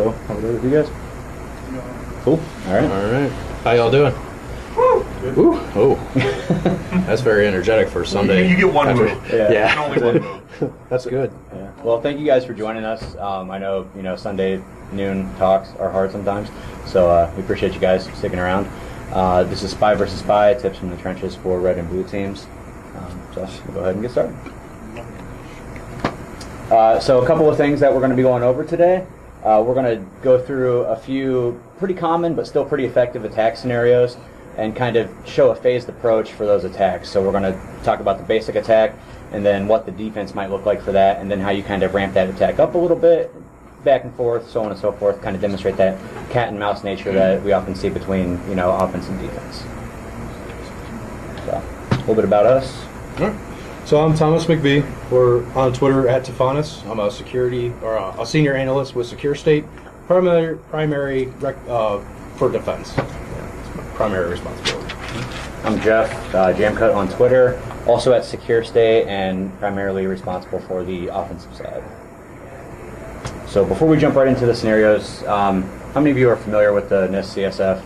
So I'll go with you guys. Cool. All right. All right. How y'all doing? Woo. Oh, that's very energetic for Sunday. You get one after- move. Yeah. Yeah. Only one move. That's good. Yeah. Well, thank you guys for joining us. Um, I know you know Sunday noon talks are hard sometimes, so uh, we appreciate you guys sticking around. Uh, this is Spy versus Spy, tips from the trenches for red and blue teams. Um, so we'll go ahead and get started. Uh, so a couple of things that we're going to be going over today. Uh, we're going to go through a few pretty common but still pretty effective attack scenarios and kind of show a phased approach for those attacks. So we're going to talk about the basic attack and then what the defense might look like for that and then how you kind of ramp that attack up a little bit, back and forth, so on and so forth, kind of demonstrate that cat and mouse nature that we often see between, you know, offense and defense. So, a little bit about us. Right. So I'm Thomas McBee. We're on Twitter at Tifanis. I'm a security or a, senior analyst with Secure State, primary primary rec, uh, for defense. Yeah, primary responsibility. I'm Jeff, uh, Jamcut on Twitter, also at Secure State, and primarily responsible for the offensive side. So before we jump right into the scenarios, um, how many of you are familiar with the NIST CSF?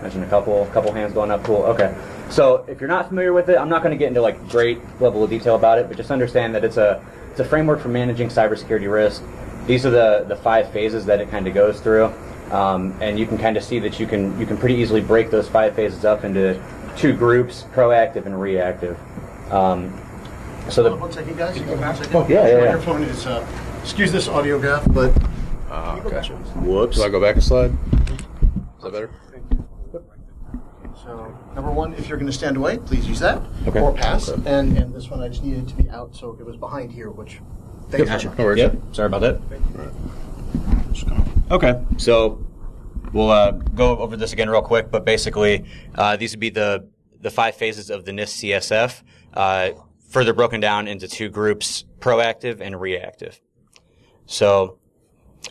Imagine a couple, a couple hands going up. Cool. Okay. So if you're not familiar with it, I'm not going to get into like great level of detail about it, but just understand that it's a it's a framework for managing cybersecurity risk. These are the the five phases that it kind of goes through, um, and you can kind of see that you can you can pretty easily break those five phases up into two groups: proactive and reactive. Um, so the One second, guys. You go back a. Oh, yeah, yeah, yeah. Microphone is, uh, excuse this audio gap, but. Uh, You. Whoops. Do I go back a slide? Is that better? So, number one, if you're going to stand away, please use that. Okay. Or pass. Okay. And and this one, I just needed to be out, so it was behind here, which. Thank very much. No worries. Yep. Sorry about that. Okay. So we'll uh, go over this again real quick, but basically, uh, these would be the the five phases of the NIST CSF, uh, further broken down into two groups: proactive and reactive. So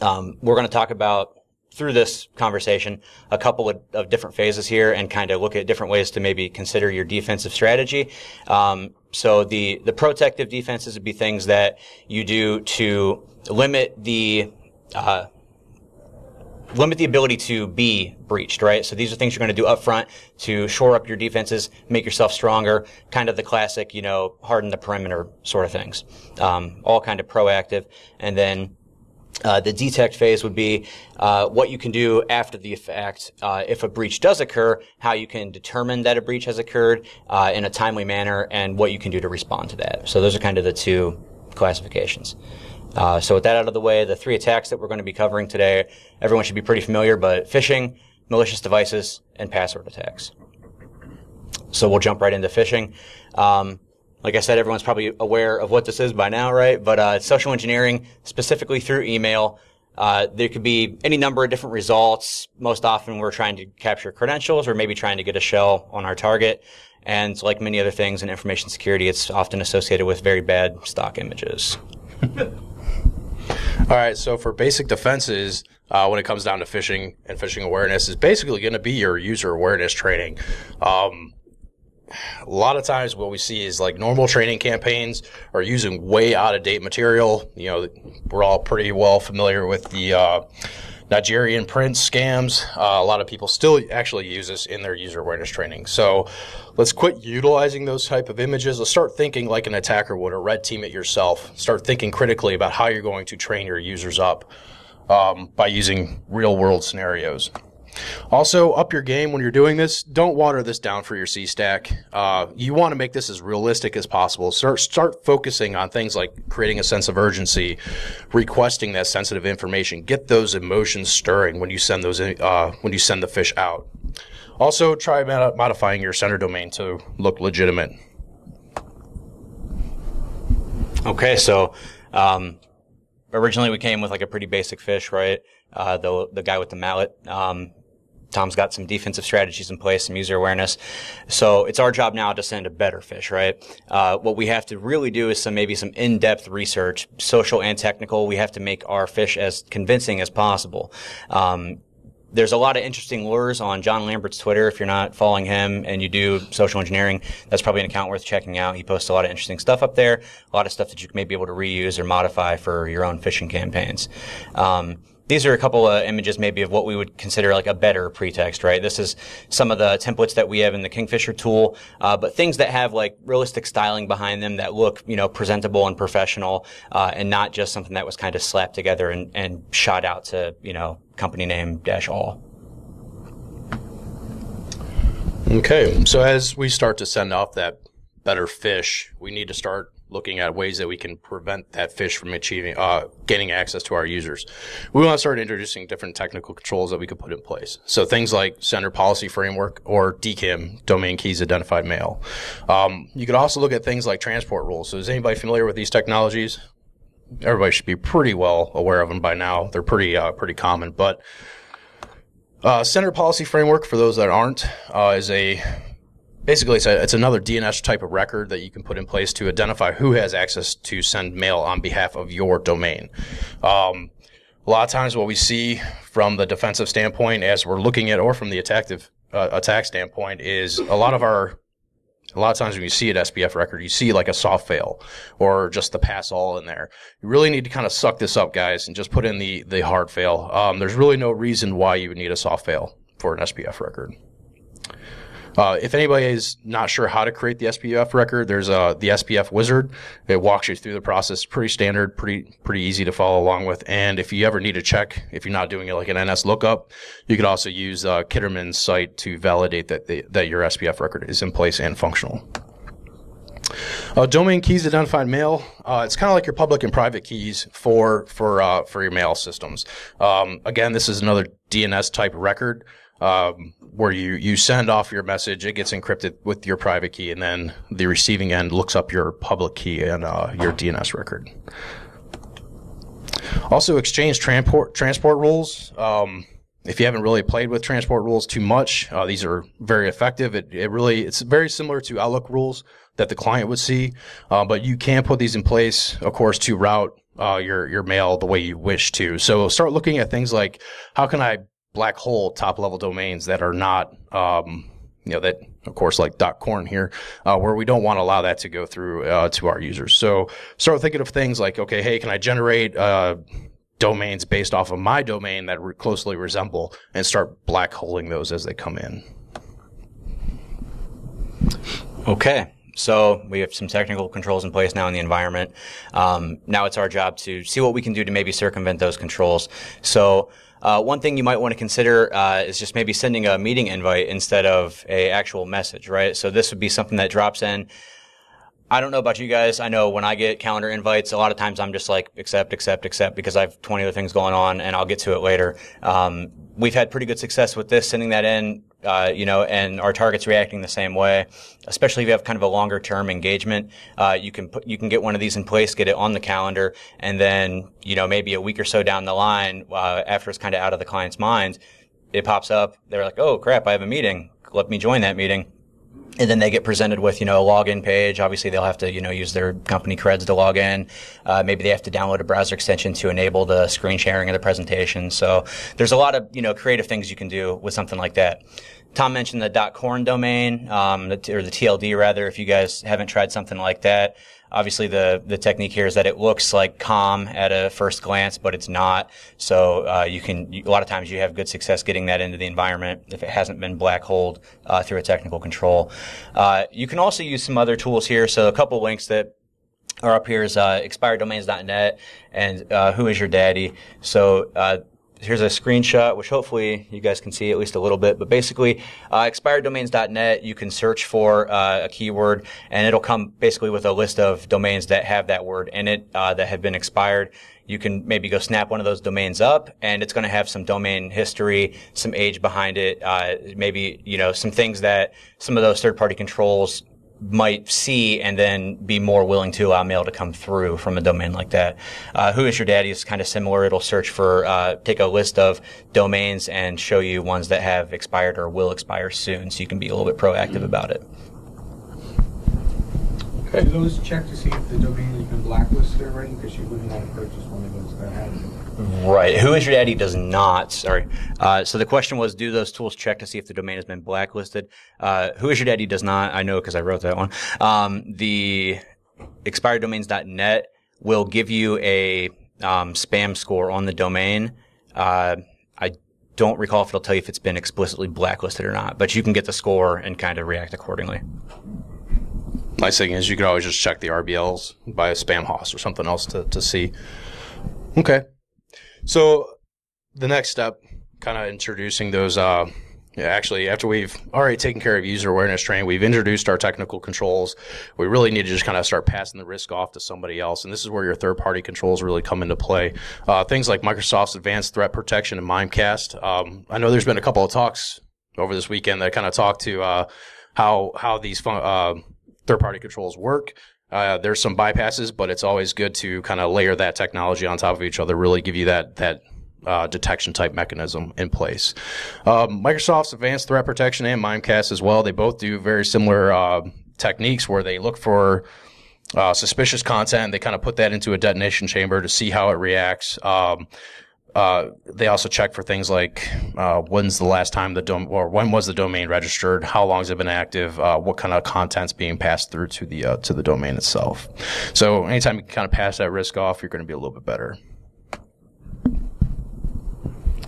um, we're going to talk about through this conversation a couple of, of different phases here and kind of look at different ways to maybe consider your defensive strategy. Um, so the the protective defenses would be things that you do to limit the uh, limit the ability to be breached, right? So these are things you're going to do up front to shore up your defenses, make yourself stronger, kind of the classic, you know, harden the perimeter sort of things. Um, all kind of proactive. And then uh, the detect phase would be uh, what you can do after the fact uh, if a breach does occur, how you can determine that a breach has occurred uh, in a timely manner, and what you can do to respond to that. So those are kind of the two classifications. Uh, so with that out of the way, the three attacks that we're going to be covering today, everyone should be pretty familiar, but phishing, malicious devices, and password attacks. So we'll jump right into phishing. Um, like I said, everyone's probably aware of what this is by now, right? But uh, social engineering, specifically through email. Uh, there could be any number of different results. Most often, we're trying to capture credentials, or maybe trying to get a shell on our target. And like many other things in information security, it's often associated with very bad stock images. All right, so for basic defenses, uh, when it comes down to phishing and phishing awareness, is basically going to be your user awareness training. Um, a lot of times, what we see is like normal training campaigns are using way out of date material. You know, we're all pretty well familiar with the uh, Nigerian prince scams. Uh, a lot of people still actually use this in their user awareness training. So let's quit utilizing those type of images. Let's start thinking like an attacker would, or red team it yourself. Start thinking critically about how you're going to train your users up um, by using real world scenarios. Also, up your game when you're doing this. Don't water this down for your C stack. Uh, you want to make this as realistic as possible. Start start focusing on things like creating a sense of urgency, requesting that sensitive information. Get those emotions stirring when you send those uh, when you send the fish out. Also, try mod- modifying your sender domain to look legitimate. Okay, so um, originally we came with like a pretty basic fish, right? Uh, the the guy with the mallet. Um, Tom's got some defensive strategies in place, some user awareness. So it's our job now to send a better fish, right? Uh, what we have to really do is some maybe some in-depth research, social and technical. We have to make our fish as convincing as possible. Um, there's a lot of interesting lures on John Lambert's Twitter. If you're not following him and you do social engineering, that's probably an account worth checking out. He posts a lot of interesting stuff up there, a lot of stuff that you may be able to reuse or modify for your own phishing campaigns. Um, these are a couple of images maybe of what we would consider like a better pretext, right? This is some of the templates that we have in the Kingfisher tool, uh, but things that have like realistic styling behind them that look, you know, presentable and professional, uh, and not just something that was kind of slapped together and, and shot out to, you know, company name dash all. Okay, so as we start to send off that better fish, we need to start looking at ways that we can prevent that fish from achieving, uh, gaining access to our users. We want to start introducing different technical controls that we could put in place. So things like Sender Policy Framework or DKIM, Domain Keys Identified Mail. Um, you could also look at things like transport rules. So is anybody familiar with these technologies? Everybody should be pretty well aware of them by now. They're pretty, uh, pretty common, but uh, Sender Policy Framework, for those that aren't, uh, is a basically it's, a, it's another DNS type of record that you can put in place to identify who has access to send mail on behalf of your domain. Um, a lot of times, what we see from the defensive standpoint, as we're looking at, or from the attack uh, attack standpoint, is a lot of our a lot of times when you see an SPF record, you see like a soft fail or just the pass all in there. You really need to kind of suck this up, guys, and just put in the, the hard fail. Um, there's really no reason why you would need a soft fail for an SPF record. Uh, if anybody is not sure how to create the SPF record, there's uh, the SPF wizard. It walks you through the process. Pretty standard, pretty pretty easy to follow along with. And if you ever need to check, if you're not doing it like an NS lookup, you could also use uh, Kitterman's site to validate that the, that your SPF record is in place and functional. Uh, domain keys identified mail. Uh, it's kind of like your public and private keys for for uh, for your mail systems. Um, again, this is another DNS type record um, where you, you send off your message, it gets encrypted with your private key, and then the receiving end looks up your public key and uh, your DNS record. Also, exchange transport transport rules. Um, if you haven't really played with transport rules too much, uh, these are very effective. It, it really it's very similar to Outlook rules that the client would see, uh, but you can put these in place, of course, to route uh, your your mail the way you wish to. So start looking at things like how can I black hole top level domains that are not, um, you know, that of course like dot .corn here, uh, where we don't want to allow that to go through uh, to our users. So start thinking of things like, okay, hey, can I generate uh, domains based off of my domain that re- closely resemble, and start black holing those as they come in. Okay. So we have some technical controls in place now in the environment. Um, now it's our job to see what we can do to maybe circumvent those controls. So uh, one thing you might want to consider uh, is just maybe sending a meeting invite instead of a actual message, right? So this would be something that drops in. I don't know about you guys. I know when I get calendar invites, a lot of times I'm just like accept, accept, accept because I have 20 other things going on and I'll get to it later. Um, we've had pretty good success with this, sending that in, uh, you know, and our target's reacting the same way. Especially if you have kind of a longer term engagement, uh, you can put, you can get one of these in place, get it on the calendar, and then you know maybe a week or so down the line, uh, after it's kind of out of the client's mind, it pops up. They're like, oh crap, I have a meeting. Let me join that meeting and then they get presented with you know a login page. Obviously they'll have to you know use their company creds to log in. Uh, maybe they have to download a browser extension to enable the screen sharing of the presentation. So there's a lot of you know creative things you can do with something like that. Tom mentioned the corn domain um, or the tld rather if you guys haven't tried something like that Obviously, the the technique here is that it looks like calm at a first glance, but it's not. So uh, you can a lot of times you have good success getting that into the environment if it hasn't been black holed uh, through a technical control. Uh, you can also use some other tools here. So a couple links that are up here is uh, expireddomains.net and uh, who is your daddy. So uh, here's a screenshot, which hopefully you guys can see at least a little bit. But basically, uh, expireddomains.net, you can search for uh, a keyword, and it'll come basically with a list of domains that have that word in it uh, that have been expired. You can maybe go snap one of those domains up, and it's going to have some domain history, some age behind it, uh, maybe you know some things that some of those third-party controls might see and then be more willing to allow mail to come through from a domain like that. Uh, Who is your daddy is kind of similar. It'll search for, uh, take a list of domains and show you ones that have expired or will expire soon, so you can be a little bit proactive about it. Do those check to see if the domain has been blacklisted already? Because you wouldn't want to purchase one of those that has Right. Who is your daddy does not. Sorry. Uh, so the question was, do those tools check to see if the domain has been blacklisted? Uh, who is your daddy does not. I know because I wrote that one. Um, the expireddomains.net will give you a um, spam score on the domain Uh, I don't recall if it'll tell you if it's been explicitly blacklisted or not, but you can get the score and kind of react accordingly. Nice thing is you can always just check the RBLs by a spam host or something else to, to see. Okay. So the next step, kind of introducing those, uh, yeah, actually, after we've already taken care of user awareness training, we've introduced our technical controls. We really need to just kind of start passing the risk off to somebody else. And this is where your third party controls really come into play. Uh, things like Microsoft's Advanced Threat Protection and Mimecast. Um, I know there's been a couple of talks over this weekend that kind of talk to uh, how how these fun- uh, third party controls work. Uh, there's some bypasses, but it's always good to kind of layer that technology on top of each other, really give you that that uh, detection type mechanism in place. Um, Microsoft's Advanced Threat Protection and Mimecast as well. They both do very similar uh, techniques where they look for uh, suspicious content. They kind of put that into a detonation chamber to see how it reacts. Um, uh, they also check for things like uh, when's the last time the dom- or when was the domain registered, how long has it been active, uh, what kind of content's being passed through to the uh, to the domain itself. So anytime you kind of pass that risk off, you're going to be a little bit better.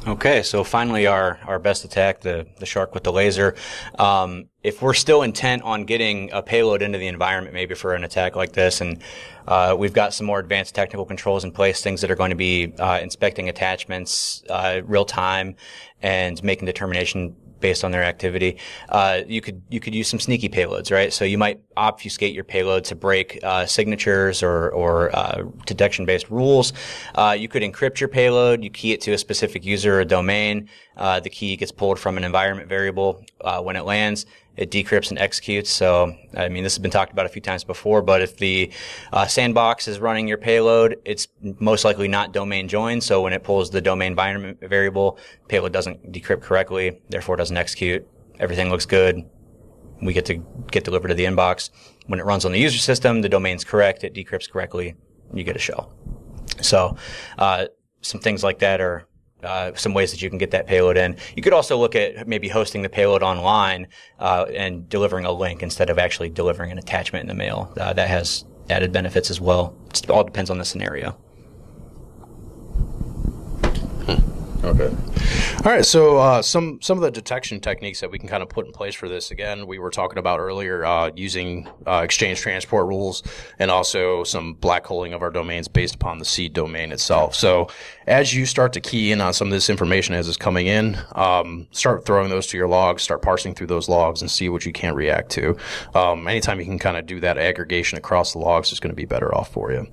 Okay, so finally, our, our best attack, the, the shark with the laser. Um, if we're still intent on getting a payload into the environment, maybe for an attack like this, and uh, we've got some more advanced technical controls in place, things that are going to be uh, inspecting attachments uh, real time and making determination based on their activity. Uh, you could you could use some sneaky payloads, right? So you might obfuscate your payload to break uh, signatures or or uh, detection based rules. Uh, you could encrypt your payload. You key it to a specific user or domain. Uh, the key gets pulled from an environment variable uh, when it lands it decrypts and executes. So, I mean, this has been talked about a few times before, but if the uh, sandbox is running your payload, it's most likely not domain joined. So when it pulls the domain environment variable, payload doesn't decrypt correctly, therefore doesn't execute. Everything looks good. We get to get delivered to the inbox. When it runs on the user system, the domain's correct, it decrypts correctly, you get a shell. So, uh, some things like that are uh, some ways that you can get that payload in. You could also look at maybe hosting the payload online uh, and delivering a link instead of actually delivering an attachment in the mail. Uh, that has added benefits as well. It all depends on the scenario. Okay. All right. So uh, some some of the detection techniques that we can kind of put in place for this. Again, we were talking about earlier uh, using uh, exchange transport rules and also some black holing of our domains based upon the seed domain itself. So as you start to key in on some of this information as it's coming in, um, start throwing those to your logs, start parsing through those logs, and see what you can't react to. Um, anytime you can kind of do that aggregation across the logs, is going to be better off for you.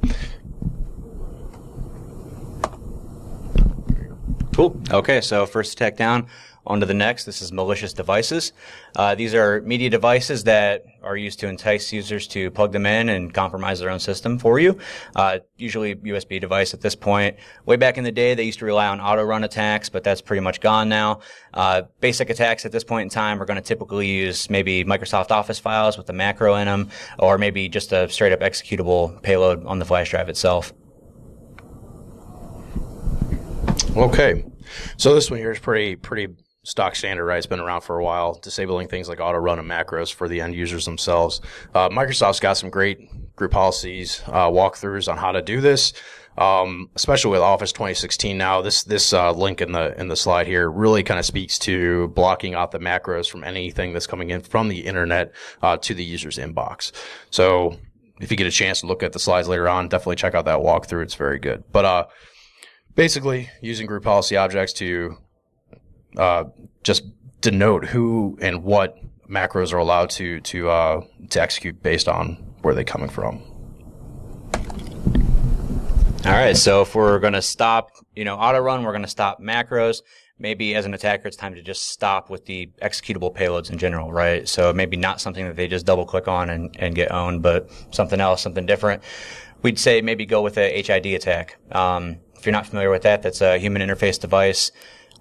Cool. Okay, so first attack down. On to the next. This is malicious devices. Uh, these are media devices that are used to entice users to plug them in and compromise their own system for you. Uh, usually USB device at this point. Way back in the day, they used to rely on auto run attacks, but that's pretty much gone now. Uh, basic attacks at this point in time are going to typically use maybe Microsoft Office files with a macro in them, or maybe just a straight up executable payload on the flash drive itself. Okay. So this one here is pretty pretty stock standard, right? It's been around for a while, disabling things like auto run and macros for the end users themselves. Uh, Microsoft's got some great group policies, uh, walkthroughs on how to do this. Um, especially with Office 2016 now, this this uh, link in the in the slide here really kind of speaks to blocking out the macros from anything that's coming in from the internet uh, to the user's inbox. So if you get a chance to look at the slides later on, definitely check out that walkthrough. It's very good. But uh, basically using group policy objects to uh, just denote who and what macros are allowed to to uh, to execute based on where they're coming from. All right, so if we're going to stop, you know, auto run, we're going to stop macros. Maybe as an attacker, it's time to just stop with the executable payloads in general, right? So maybe not something that they just double click on and, and get owned, but something else, something different. We'd say maybe go with a HID attack. Um, if you're not familiar with that, that's a human interface device.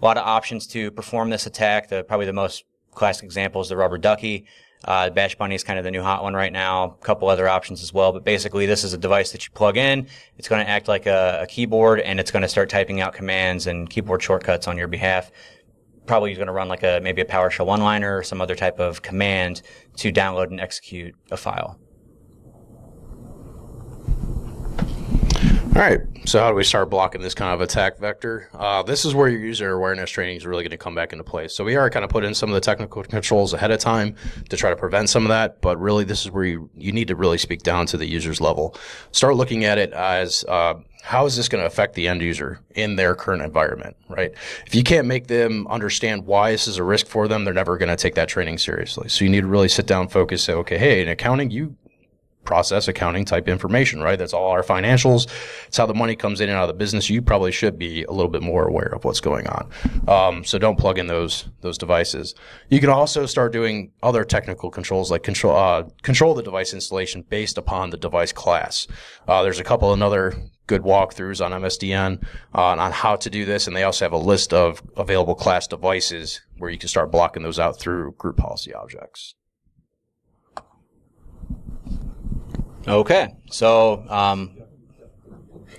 A lot of options to perform this attack. The probably the most classic example is the rubber ducky. Uh, Bash Bunny is kind of the new hot one right now. A couple other options as well, but basically this is a device that you plug in. It's going to act like a, a keyboard, and it's going to start typing out commands and keyboard shortcuts on your behalf. Probably going to run like a maybe a PowerShell one-liner or some other type of command to download and execute a file. All right. So how do we start blocking this kind of attack vector? Uh, this is where your user awareness training is really going to come back into play. So we are kind of put in some of the technical controls ahead of time to try to prevent some of that. But really, this is where you, you need to really speak down to the user's level. Start looking at it as, uh, how is this going to affect the end user in their current environment, right? If you can't make them understand why this is a risk for them, they're never going to take that training seriously. So you need to really sit down, focus, say, okay, hey, in accounting, you process accounting type information, right? That's all our financials. It's how the money comes in and out of the business. You probably should be a little bit more aware of what's going on. Um, so don't plug in those those devices. You can also start doing other technical controls like control uh, control the device installation based upon the device class. Uh, there's a couple of other good walkthroughs on MSDN uh, on how to do this, and they also have a list of available class devices where you can start blocking those out through group policy objects. Okay, so um,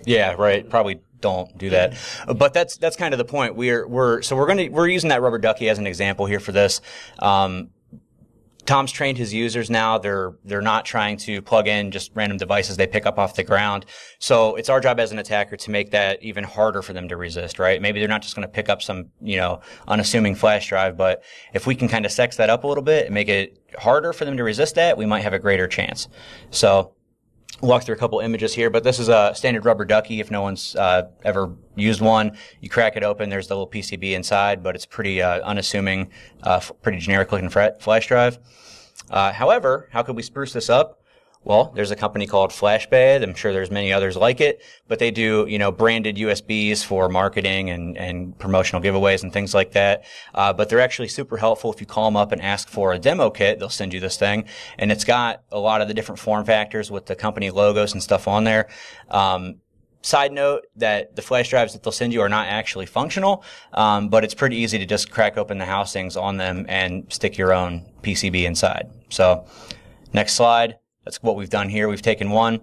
yeah, right. Probably don't do that, but that's that's kind of the point. We're we're so we're gonna we're using that rubber ducky as an example here for this. Um, Tom's trained his users now. They're they're not trying to plug in just random devices they pick up off the ground. So it's our job as an attacker to make that even harder for them to resist, right? Maybe they're not just going to pick up some, you know, unassuming flash drive, but if we can kind of sex that up a little bit and make it harder for them to resist that, we might have a greater chance. So walk through a couple images here, but this is a standard rubber ducky. If no one's uh, ever used one, you crack it open. There's the little PCB inside, but it's pretty uh, unassuming, uh, pretty generic looking flash drive. Uh, however, how could we spruce this up? Well, there's a company called FlashBay. I'm sure there's many others like it, but they do, you know, branded USBs for marketing and, and promotional giveaways and things like that. Uh, but they're actually super helpful. If you call them up and ask for a demo kit, they'll send you this thing. And it's got a lot of the different form factors with the company logos and stuff on there. Um, Side note that the flash drives that they'll send you are not actually functional, um, but it's pretty easy to just crack open the housings on them and stick your own PCB inside. So, next slide. That's what we've done here. We've taken one.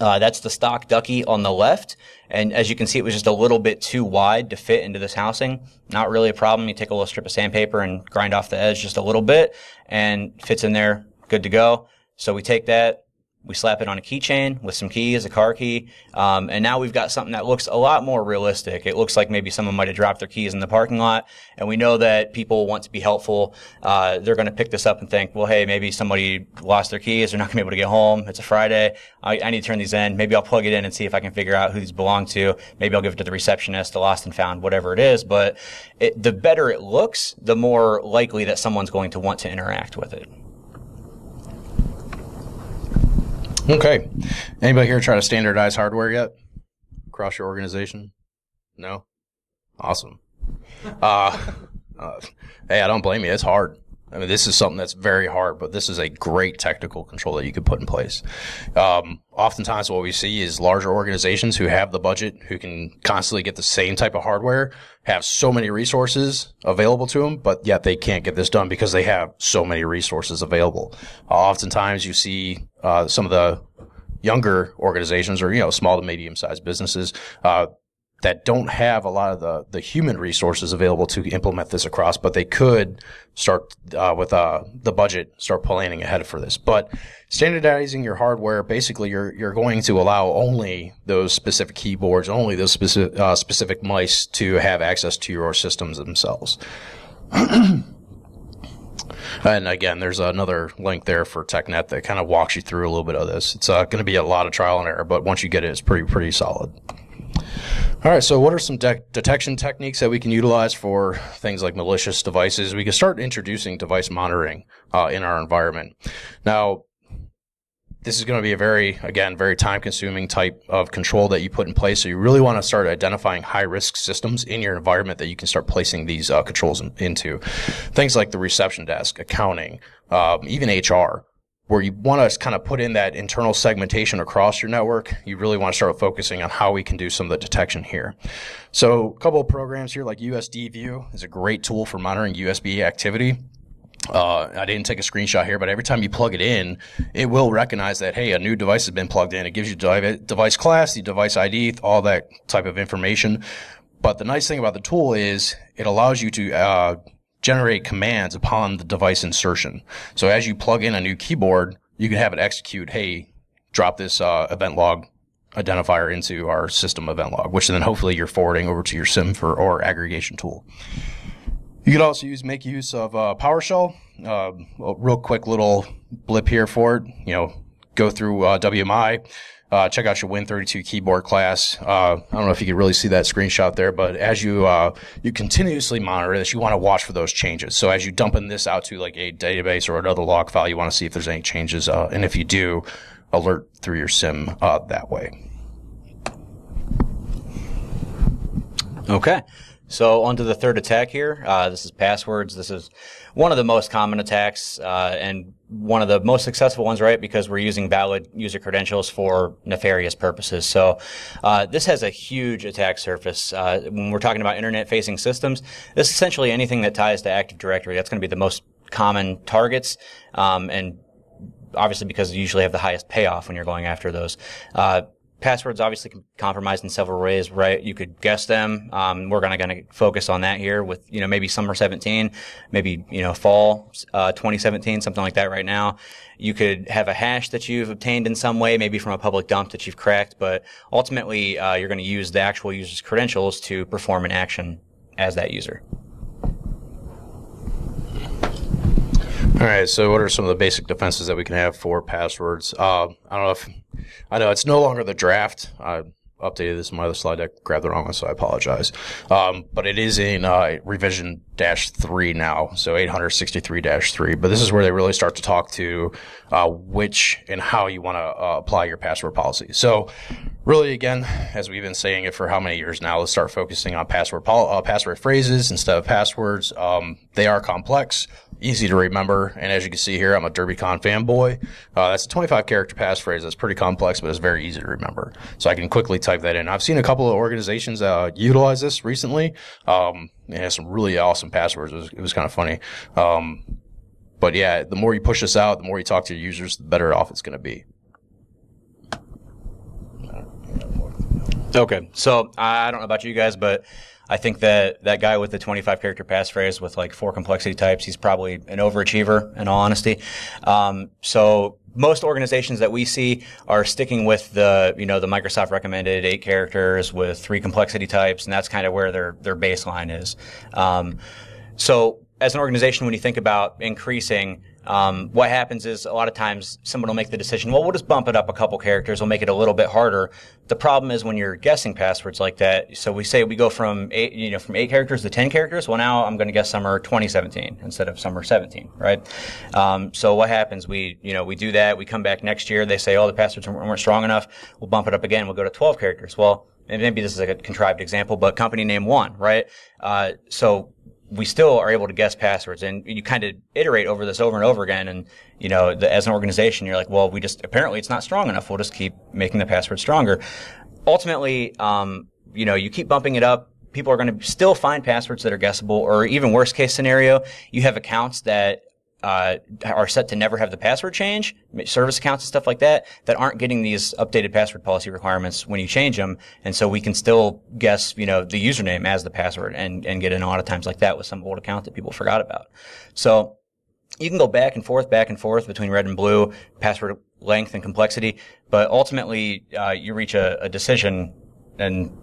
Uh, that's the stock ducky on the left. And as you can see, it was just a little bit too wide to fit into this housing. Not really a problem. You take a little strip of sandpaper and grind off the edge just a little bit and fits in there. Good to go. So we take that, we slap it on a keychain with some keys, a car key, um, and now we've got something that looks a lot more realistic. It looks like maybe someone might have dropped their keys in the parking lot, and we know that people want to be helpful. Uh, they're going to pick this up and think, well, hey, maybe somebody lost their keys. They're not going to be able to get home. It's a Friday. I, I, need to turn these in. Maybe I'll plug it in and see if I can figure out who these belong to. Maybe I'll give it to the receptionist, the lost and found, whatever it is. But it, the better it looks, the more likely that someone's going to want to interact with it. Okay. Anybody here try to standardize hardware yet across your organization? No. Awesome. Uh, uh, hey, I don't blame you. It's hard. I mean, this is something that's very hard, but this is a great technical control that you could put in place. Um, oftentimes, what we see is larger organizations who have the budget, who can constantly get the same type of hardware, have so many resources available to them, but yet they can't get this done because they have so many resources available. Uh, oftentimes, you see uh, some of the younger organizations or you know small to medium sized businesses uh, that don't have a lot of the, the human resources available to implement this across, but they could start uh, with uh, the budget, start planning ahead for this. But standardizing your hardware, basically, you're you're going to allow only those specific keyboards, only those specific uh, specific mice to have access to your systems themselves. And again, there's another link there for TechNet that kind of walks you through a little bit of this. It's uh, going to be a lot of trial and error, but once you get it, it's pretty pretty solid. All right, so what are some de- detection techniques that we can utilize for things like malicious devices? We can start introducing device monitoring uh, in our environment. Now, this is going to be a very, again, very time consuming type of control that you put in place. So you really want to start identifying high risk systems in your environment that you can start placing these uh, controls in, into. Things like the reception desk, accounting, um, even HR where you want to kind of put in that internal segmentation across your network, you really want to start focusing on how we can do some of the detection here. So a couple of programs here like USD View is a great tool for monitoring USB activity. Uh, I didn't take a screenshot here, but every time you plug it in, it will recognize that, hey, a new device has been plugged in. It gives you device class, the device ID, all that type of information. But the nice thing about the tool is it allows you to uh, generate commands upon the device insertion. So as you plug in a new keyboard, you can have it execute, hey, drop this uh, event log identifier into our system event log, which then hopefully you're forwarding over to your SIM for or aggregation tool. You could also use make use of uh, PowerShell. Uh, real quick little blip here for it. You know, go through uh, WMI. Uh, check out your Win32 keyboard class. Uh, I don't know if you can really see that screenshot there, but as you uh, you continuously monitor this, you want to watch for those changes. So as you dump in this out to like a database or another log file, you want to see if there's any changes, uh, and if you do, alert through your SIM uh, that way. Okay. So on to the third attack here. Uh, this is passwords. This is one of the most common attacks and one of the most successful ones, right? Because we're using valid user credentials for nefarious purposes. So uh, this has a huge attack surface. Uh, when we're talking about internet-facing systems, this is essentially anything that ties to Active Directory. That's going to be the most common targets, um, and obviously because you usually have the highest payoff when you're going after those. Uh, passwords obviously compromised in several ways, right? You could guess them. Um, we're gonna gonna focus on that here with you know maybe summer 17, maybe you know fall uh, 2017, something like that. Right now, you could have a hash that you've obtained in some way, maybe from a public dump that you've cracked, but ultimately uh, you're going to use the actual user's credentials to perform an action as that user. All right. So, what are some of the basic defenses that we can have for passwords? Uh, I don't know if I know it's no longer the draft. I updated this in my other slide deck, grabbed the wrong one, so I apologize. Um, but it is in uh, revision dash three now, so 863 dash three. But this is where they really start to talk to uh, which and how you want to uh, apply your password policy. So, really, again, as we've been saying it for how many years now, let's start focusing on password pol- uh, password phrases instead of passwords. Um, they are complex easy to remember. And as you can see here, I'm a DerbyCon fanboy. Uh, that's a 25 character passphrase. That's pretty complex, but it's very easy to remember. So I can quickly type that in. I've seen a couple of organizations uh, utilize this recently. Um, it has some really awesome passwords. It was, was kind of funny. Um, but yeah, the more you push this out, the more you talk to your users, the better off it's going to be. Okay, so I don't know about you guys, but I think that that guy with the 25 character passphrase with like four complexity types, he's probably an overachiever in all honesty. Um, so most organizations that we see are sticking with the, you know, the Microsoft recommended eight characters with three complexity types, and that's kind of where their, their baseline is. Um, so as an organization, when you think about increasing, um, what happens is a lot of times someone will make the decision, well, we'll just bump it up a couple characters. We'll make it a little bit harder. The problem is when you're guessing passwords like that. So we say we go from eight, you know, from eight characters to 10 characters. Well, now I'm going to guess summer 2017 instead of summer 17, right? Um, so what happens? We, you know, we do that. We come back next year. They say, oh, the passwords weren't strong enough. We'll bump it up again. We'll go to 12 characters. Well, maybe this is like a contrived example, but company name one, right? Uh, so we still are able to guess passwords and you kind of iterate over this over and over again. And, you know, the, as an organization, you're like, well, we just, apparently it's not strong enough. We'll just keep making the password stronger. Ultimately, um, you know, you keep bumping it up. People are going to still find passwords that are guessable or even worst case scenario, you have accounts that uh, are set to never have the password change, service accounts and stuff like that, that aren't getting these updated password policy requirements when you change them. And so we can still guess, you know, the username as the password and, and get in a lot of times like that with some old account that people forgot about. So you can go back and forth, back and forth between red and blue, password length and complexity, but ultimately, uh, you reach a, a decision and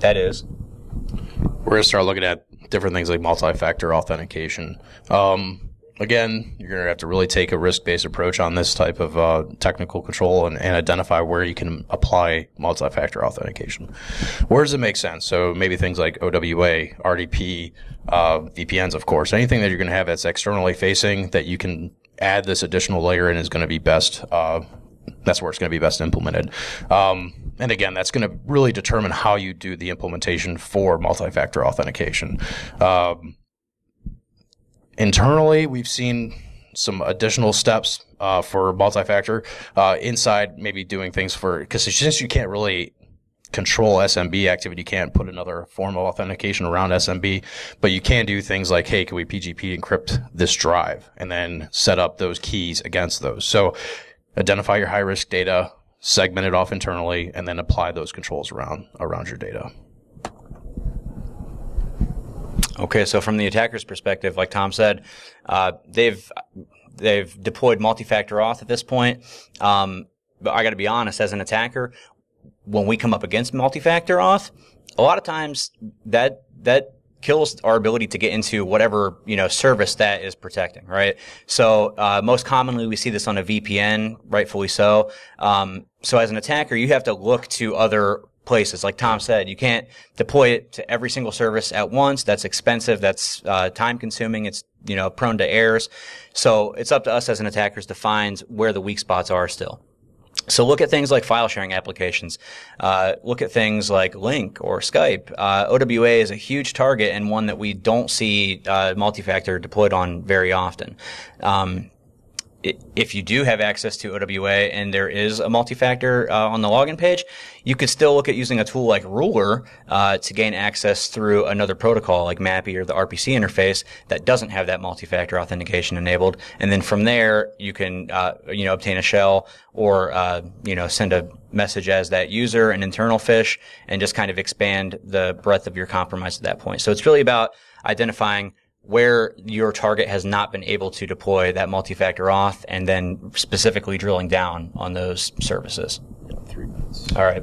that is. We're going to start looking at different things like multi-factor authentication. Um, again, you're going to have to really take a risk-based approach on this type of uh, technical control and, and, identify where you can apply multi-factor authentication. Where does it make sense? So maybe things like OWA, RDP, uh, VPNs, of course. Anything that you're going to have that's externally facing that you can add this additional layer in is going to be best. Uh, that's where it's going to be best implemented. Um, and again, that's going to really determine how you do the implementation for multi-factor authentication. Um, internally, we've seen some additional steps uh, for multi-factor uh, inside. Maybe doing things for because since you can't really control SMB activity, you can't put another form of authentication around SMB, but you can do things like, hey, can we PGP encrypt this drive and then set up those keys against those? So identify your high risk data, segment it off internally, and then apply those controls around around your data. Okay, so from the attacker's perspective, like Tom said, uh, they've they've deployed multi-factor auth at this point. Um, but I got to be honest, as an attacker, when we come up against multi-factor auth, a lot of times that that kills our ability to get into whatever you know service that is protecting, right? So uh, most commonly we see this on a VPN, rightfully so. Um, so as an attacker, you have to look to other places. Like Tom said, you can't deploy it to every single service at once. That's expensive. That's uh, time consuming. It's you know prone to errors. So it's up to us as an attackers to find where the weak spots are still. So look at things like file sharing applications. Uh, look at things like Link or Skype. Uh, OWA is a huge target and one that we don't see uh, multi-factor deployed on very often. Um, if you do have access to OWA and there is a multi-factor uh, on the login page, you could still look at using a tool like Ruler uh, to gain access through another protocol like MAPI or the RPC interface that doesn't have that multi-factor authentication enabled. And then from there, you can uh, you know obtain a shell or uh, you know send a message as that user, an internal fish and just kind of expand the breadth of your compromise at that point. So it's really about identifying where your target has not been able to deploy that multi-factor auth and then specifically drilling down on those services. Three minutes. All right.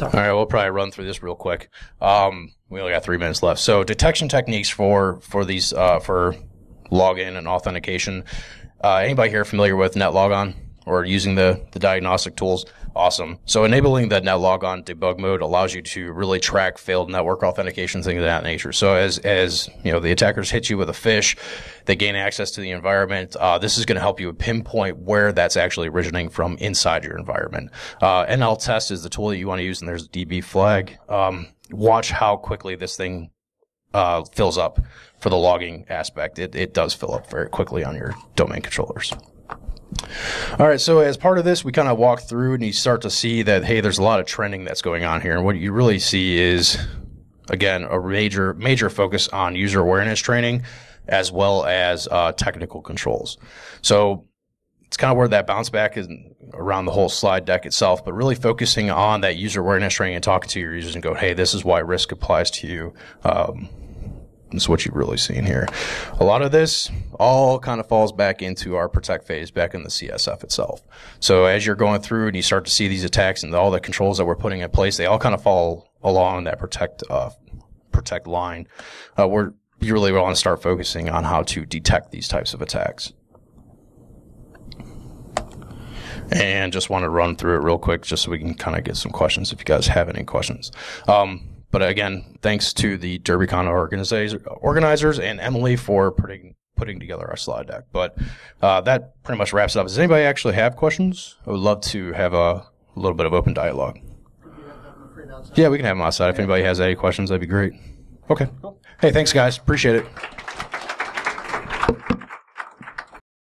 All right, we'll probably run through this real quick. Um, we only got three minutes left. So detection techniques for for these uh, for login and authentication. Uh, anybody here familiar with NetLogon or using the the diagnostic tools? Awesome. So enabling that the NetLogon debug mode allows you to really track failed network authentication, things of that nature. So as, as, you know, the attackers hit you with a fish, they gain access to the environment. Uh, this is going to help you pinpoint where that's actually originating from inside your environment. Uh, NL test is the tool that you want to use and there's a DB flag. Um, watch how quickly this thing, uh, fills up for the logging aspect. It, it does fill up very quickly on your domain controllers. All right, so as part of this, we kind of walk through and you start to see that hey, there's a lot of trending that's going on here, and what you really see is again a major major focus on user awareness training as well as uh, technical controls. So it's kind of where that bounce back is around the whole slide deck itself, but really focusing on that user awareness training and talking to your users and go, hey, this is why risk applies to you. Um, is what you've really seen here. A lot of this all kind of falls back into our protect phase back in the CSF itself. So as you're going through and you start to see these attacks and all the controls that we're putting in place, they all kind of fall along that protect uh, protect line. Uh, we're you really want to start focusing on how to detect these types of attacks. And just want to run through it real quick just so we can kind of get some questions if you guys have any questions. Um, but again, thanks to the DerbyCon organizers and Emily for putting putting together our slide deck. But uh, that pretty much wraps it up. Does anybody actually have questions? I would love to have a, little bit of open dialogue. Yeah, we can have them outside. If anybody has any questions, that'd be great. Okay. Hey, thanks, guys. Appreciate it.